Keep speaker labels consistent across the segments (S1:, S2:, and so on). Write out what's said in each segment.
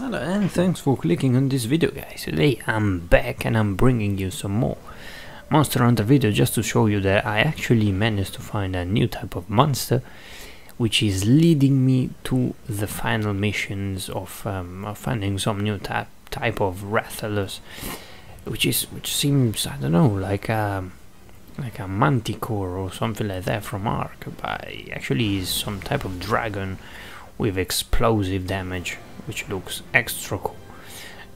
S1: Hello and thanks for clicking on this video guys. Today I'm back and I'm bringing you some more Monster Hunter video just to show you that I actually managed to find a new type of monster which is leading me to the final missions of, um, of finding some new type type of Rathalos which is which seems I don't know like a like a manticore or something like that from Ark but actually is some type of dragon with explosive damage which looks extra cool.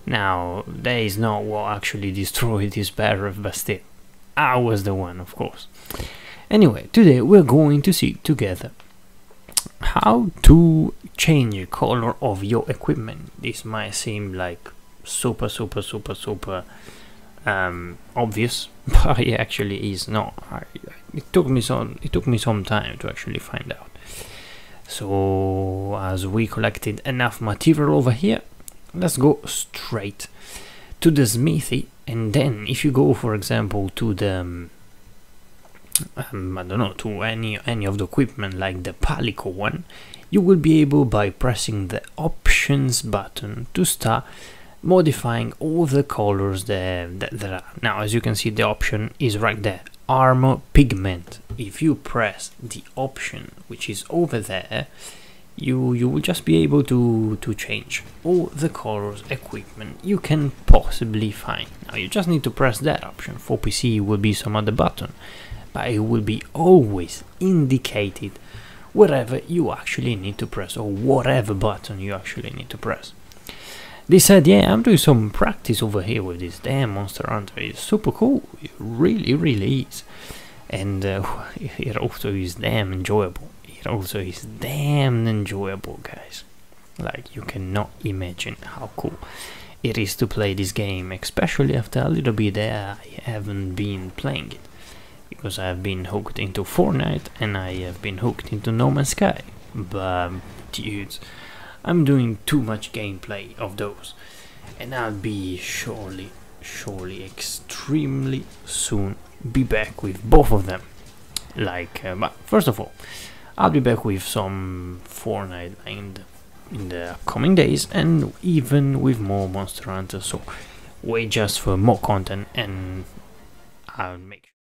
S1: Now, that is not what actually destroyed this Barroth, but still, I was the one, of course. Anyway, today we're going to see together how to change the color of your equipment. This might seem like super, super, super, super um, obvious, but it actually is not. It took me some. It took me some time to actually find out. So as we collected enough material over here, let's go straight to the smithy. And then if you go for example to the um, um, I don't know to any any of the equipment like the Palico one you will be able by pressing the options button to start modifying all the colors that, that there are. Now as you can see the option is right there armor pigment. If you press the option which is over there you you will just be able to to change all the colors equipment you can possibly find. Now you just need to press that option. For pc will be some other button but it will be always indicated wherever you actually need to press or whatever button you actually need to press they said, yeah, I'm doing some practice over here with this damn Monster Hunter. It's super cool. It really, really is. And uh, it also is damn enjoyable. It also is damn enjoyable, guys. Like, you cannot imagine how cool it is to play this game, especially after a little bit that I haven't been playing it. Because I've been hooked into Fortnite and I have been hooked into No Man's Sky. But, dudes I'm doing too much gameplay of those. And I'll be surely surely extremely soon be back with both of them. Like uh, first of all I'll be back with some Fortnite in the, in the coming days and even with more Monster Hunter. So wait just for more content and I'll make